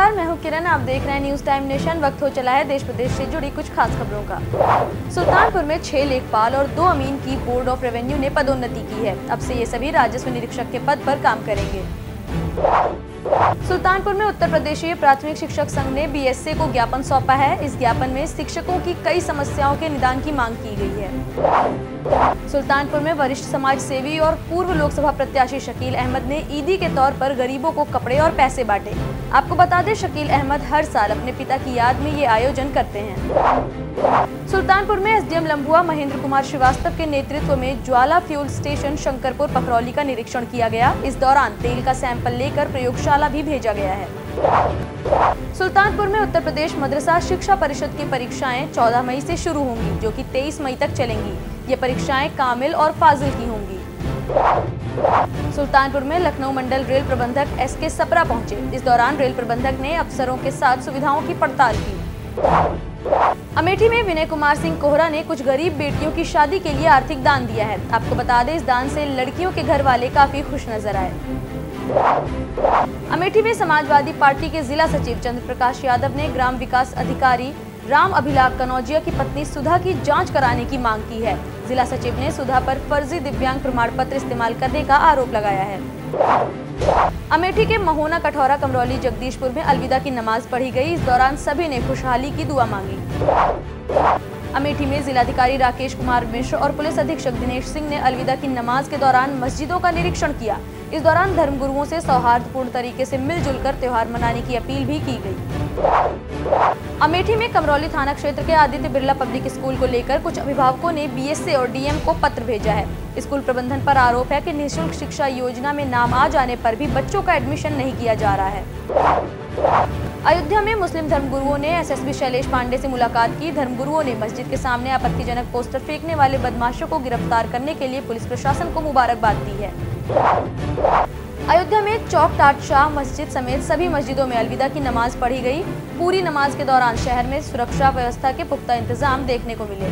नमस्कार, मैं हूँ किरण। आप देख रहे हैं न्यूज़ टाइम नेशन वक्त हो चला है देश प्रदेश से जुड़ी कुछ खास खबरों का। सुल्तानपुर में छह लेखपाल और दो अमीन की बोर्ड ऑफ़ रेवेन्यू ने पदोन्नति की है। अब से ये सभी राजस्व निरीक्षक के पद पर काम करेंगे। सुल्तानपुर में उत्तर प्रदेशीय प्राथमिक शिक्षक संघ ने बीएसए को ज्ञापन सौंपा है। इस ज्ञापन में शिक्षकों की कई समस्याओं के निदान की मांग की गई है। सुल्तानपुर में वरिष्ठ समाज सेवी और पूर्व लोकसभा प्रत्याशी शकील अहमद ने ईदी के तौर पर गरीबों को कपड़े और पैसे बांटे। आपको बता दें, शकील अहमद हर साल अपने पिता की याद में ये आयोजन करते हैं। सुल्तानपुर में एसडीएम लंबुआ, महेंद्र कुमार श्रीवास्तव के नेतृत्व में ज्वाला फ्यूल स्टेशन शंकरपुर पखरौली का निरीक्षण किया गया। इस दौरान तेल का सैंपल लेकर प्रयोगशाला भी भेजा गया है। सुल्तानपुर में उत्तर प्रदेश मदरसा शिक्षा परिषद की परीक्षाएँ 14 मई से शुरू होंगी, जो कि 23 मई तक चलेंगी। ये परीक्षाएँ कामिल और फाजिल की होंगी। सुल्तानपुर में लखनऊ मंडल रेल प्रबंधक एस के सपरा पहुँचे। इस दौरान रेल प्रबंधक ने अफसरों के साथ सुविधाओं की पड़ताल की। अमेठी में विनय कुमार सिंह कोहरा ने कुछ गरीब बेटियों की शादी के लिए आर्थिक दान दिया है। आपको बता दें, इस दान से लड़कियों के घर वाले काफ़ी खुश नज़र आए। अमेठी में समाजवादी पार्टी के जिला सचिव चंद्र प्रकाश यादव ने ग्राम विकास अधिकारी राम अभिलाख कनौजिया की पत्नी सुधा की जाँच कराने की मांग की है। जिला सचिव ने सुधा पर फर्जी दिव्यांग प्रमाण पत्र इस्तेमाल करने का आरोप लगाया है। अमेठी के महोना कठौरा कमरौली जगदीशपुर में अलविदा की नमाज़ पढ़ी गई। इस दौरान सभी ने खुशहाली की दुआ मांगी। अमेठी में जिलाधिकारी राकेश कुमार मिश्र और पुलिस अधीक्षक दिनेश सिंह ने अलविदा की नमाज़ के दौरान मस्जिदों का निरीक्षण किया। इस दौरान धर्मगुरुओं से सौहार्दपूर्ण तरीके से मिलजुल कर त्यौहार मनाने की अपील भी की गई। अमेठी में कमरौली थाना क्षेत्र के आदित्य बिरला पब्लिक स्कूल को लेकर कुछ अभिभावकों ने बीएसए और डीएम को पत्र भेजा है। स्कूल प्रबंधन पर आरोप है कि निःशुल्क शिक्षा योजना में नाम आ जाने पर भी बच्चों का एडमिशन नहीं किया जा रहा है। अयोध्या में मुस्लिम धर्मगुरुओं ने एसएसपी शैलेश पांडे से मुलाकात की। धर्मगुरुओं ने मस्जिद के सामने आपत्तिजनक पोस्टर फेंकने वाले बदमाशों को गिरफ़्तार करने के लिए पुलिस प्रशासन को मुबारकबाद दी है। अयोध्या में चौक टाट शाह मस्जिद समेत सभी मस्जिदों में अलविदा की नमाज़ पढ़ी गई। पूरी नमाज़ के दौरान शहर में सुरक्षा व्यवस्था के पुख्ता इंतज़ाम देखने को मिले।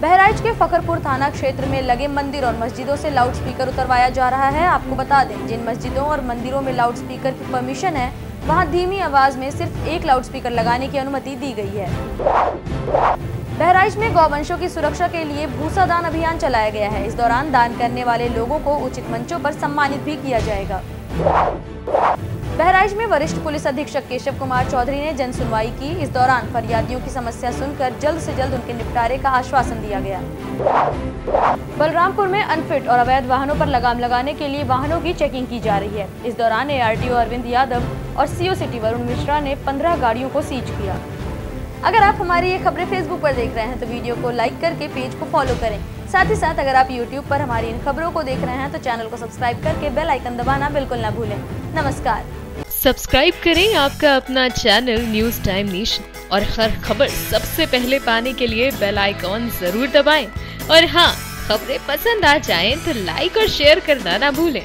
बहराइच के फखरपुर थाना क्षेत्र में लगे मंदिर और मस्जिदों से लाउडस्पीकर उतरवाया जा रहा है। आपको बता दें, जिन मस्जिदों और मंदिरों में लाउडस्पीकर की परमिशन है वहाँ धीमी आवाज़ में सिर्फ़ एक लाउड स्पीकर लगाने की अनुमति दी गई है। बहराइच में गौवंशों की सुरक्षा के लिए भूसा दान अभियान चलाया गया है। इस दौरान दान करने वाले लोगों को उचित मंचों पर सम्मानित भी किया जाएगा। बहराइच में वरिष्ठ पुलिस अधीक्षक केशव कुमार चौधरी ने जन सुनवाई की। इस दौरान फरियादियों की समस्या सुनकर जल्द से जल्द उनके निपटारे का आश्वासन दिया गया। बलरामपुर में अनफिट और अवैध वाहनों पर लगाम लगाने के लिए वाहनों की चेकिंग की जा रही है। इस दौरान एआरटीओ अरविंद यादव और सीओ सिटी वरुण मिश्रा ने 15 गाड़ियों को सीज किया। अगर आप हमारी ये खबरें फेसबुक पर देख रहे हैं तो वीडियो को लाइक करके पेज को फॉलो करें। साथ ही साथ अगर आप यूट्यूब पर हमारी इन खबरों को देख रहे हैं तो चैनल को सब्सक्राइब करके बेल आइकन दबाना बिल्कुल ना भूलें। नमस्कार। सब्सक्राइब करें आपका अपना चैनल न्यूज़ टाइम नेशन और हर खबर सबसे पहले पाने के लिए बेल आइकॉन ज़रूर दबाएँ। और हाँ खबरें पसंद आ जाएँ तो लाइक और शेयर करना ना भूलें।